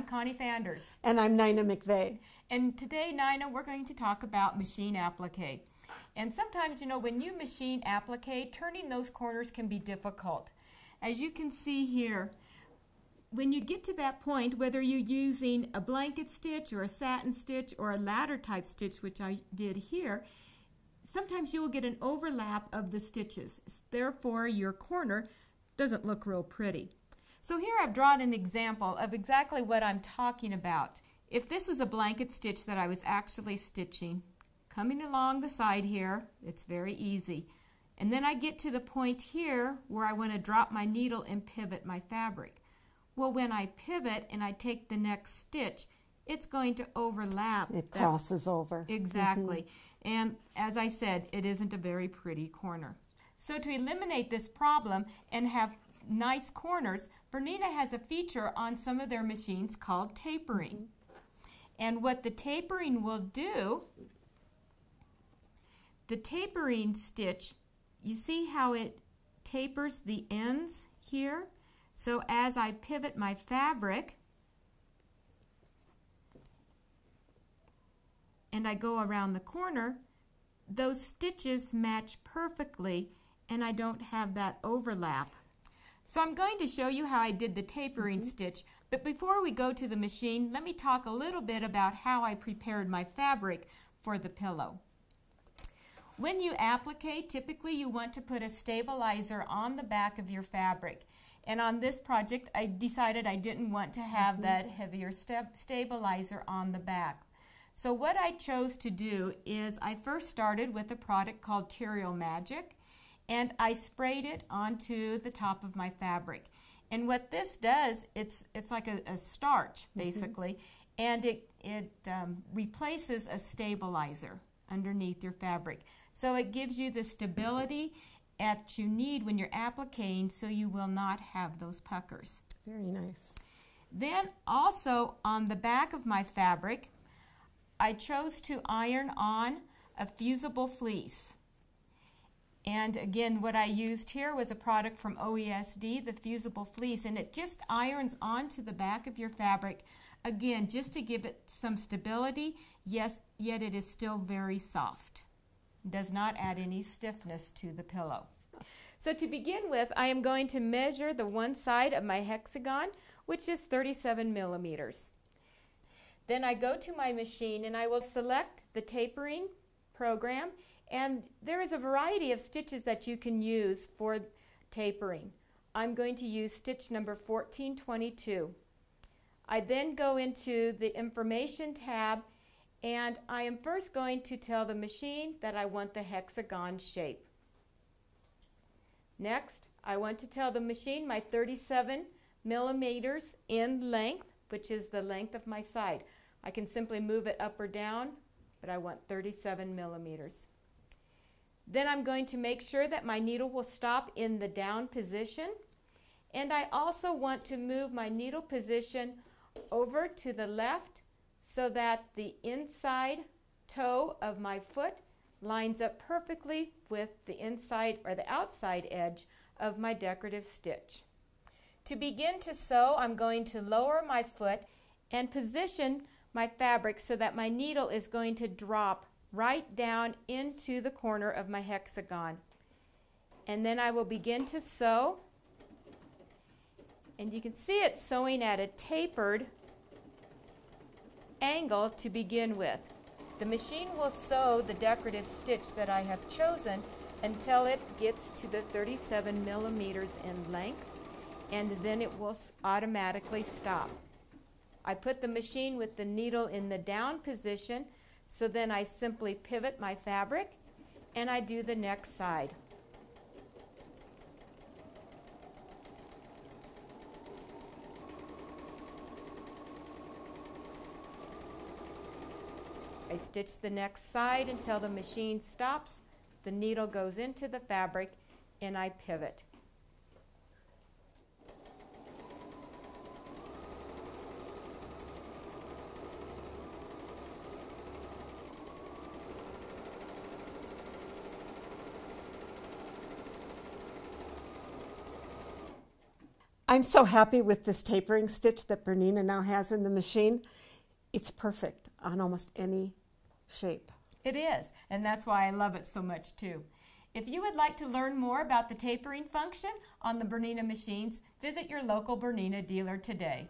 I'm Connie Fanders. And I'm Nina McVeigh. And today, Nina, we're going to talk about machine applique. And sometimes, you know, when you machine applique, turning those corners can be difficult. As you can see here, when you get to that point, whether you're using a blanket stitch or a satin stitch or a ladder type stitch, which I did here, sometimes you will get an overlap of the stitches. Therefore, your corner doesn't look real pretty. So here I've drawn an example of exactly what I'm talking about. If this was a blanket stitch that I was actually stitching, coming along the side here, it's very easy. And then I get to the point here where I want to drop my needle and pivot my fabric. Well, when I pivot and I take the next stitch, it's going to overlap. It crosses over. Exactly. Mm-hmm. And as I said, it isn't a very pretty corner. So to eliminate this problem and have nice corners, Bernina has a feature on some of their machines called tapering. Mm -hmm. And what the tapering will do, the tapering stitch, you see how it tapers the ends here? So as I pivot my fabric, and I go around the corner, those stitches match perfectly and I don't have that overlap. So I'm going to show you how I did the tapering mm -hmm. stitch, but before we go to the machine, let me talk a little bit about how I prepared my fabric for the pillow. When you applique, typically you want to put a stabilizer on the back of your fabric. And on this project, I decided I didn't want to have mm -hmm. that heavier stabilizer on the back. So what I chose to do is I first started with a product called Terial Magic and I sprayed it onto the top of my fabric. And what this does, it's, it's like a, a starch, mm-hmm. basically, mm-hmm. and it, it um, replaces a stabilizer underneath your fabric. So it gives you the stability that you need when you're appliquing so you will not have those puckers. Very nice. Then also on the back of my fabric, I chose to iron on a fusible fleece. And again, what I used here was a product from OESD, the fusible fleece, and it just irons onto the back of your fabric, again, just to give it some stability, yes, yet it is still very soft. Does not add any stiffness to the pillow. So to begin with, I am going to measure the one side of my hexagon, which is 37 millimeters. Then I go to my machine and I will select the tapering program and there is a variety of stitches that you can use for tapering. I'm going to use stitch number 1422. I then go into the information tab and I am first going to tell the machine that I want the hexagon shape. Next, I want to tell the machine my 37 millimeters in length, which is the length of my side. I can simply move it up or down, but I want 37 millimeters. Then I'm going to make sure that my needle will stop in the down position. And I also want to move my needle position over to the left so that the inside toe of my foot lines up perfectly with the inside or the outside edge of my decorative stitch. To begin to sew, I'm going to lower my foot and position my fabric so that my needle is going to drop right down into the corner of my hexagon. And then I will begin to sew. And you can see it sewing at a tapered angle to begin with. The machine will sew the decorative stitch that I have chosen until it gets to the 37 millimeters in length and then it will automatically stop. I put the machine with the needle in the down position so then I simply pivot my fabric and I do the next side. I stitch the next side until the machine stops, the needle goes into the fabric, and I pivot. I'm so happy with this tapering stitch that Bernina now has in the machine. It's perfect on almost any shape. It is, and that's why I love it so much too. If you would like to learn more about the tapering function on the Bernina machines, visit your local Bernina dealer today.